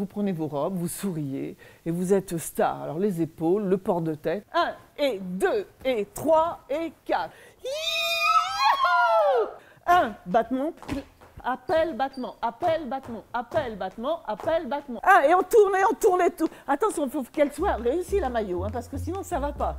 vous prenez vos robes, vous souriez et vous êtes star. Alors les épaules, le port de tête. 1 et 2 et 3 et 4. 1, battement, appel, battement, appel, battement, appel, battement, appel, battement. Ah, et on tourne et on tourne et tout. Attention, il faut qu'elle soit réussie la maillot, hein, parce que sinon ça va pas.